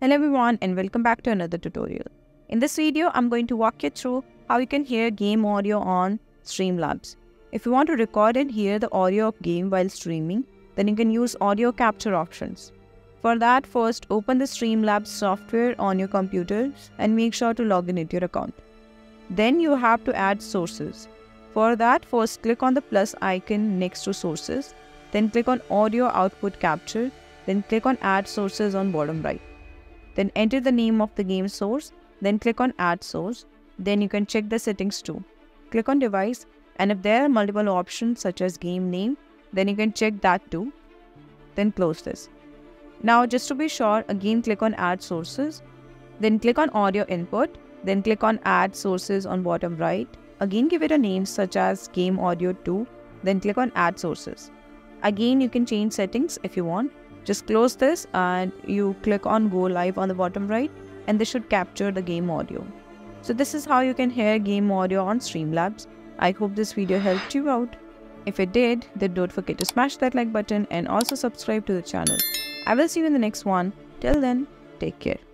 Hello everyone and welcome back to another tutorial. In this video, I'm going to walk you through how you can hear game audio on Streamlabs. If you want to record and hear the audio of game while streaming, then you can use audio capture options. For that, first open the Streamlabs software on your computer and make sure to log in into your account. Then you have to add sources. For that, first click on the plus icon next to sources, then click on audio output capture, then click on add sources on bottom right. Then enter the name of the game source, then click on add source. Then you can check the settings too. Click on device and if there are multiple options such as game name, then you can check that too. Then close this. Now just to be sure, again click on add sources, then click on audio input, then click on add sources on bottom right. Again give it a name such as game audio 2, then click on add sources. Again you can change settings if you want just close this and you click on go live on the bottom right and this should capture the game audio. So this is how you can hear game audio on Streamlabs. I hope this video helped you out. If it did, then don't forget to smash that like button and also subscribe to the channel. I will see you in the next one. Till then, take care.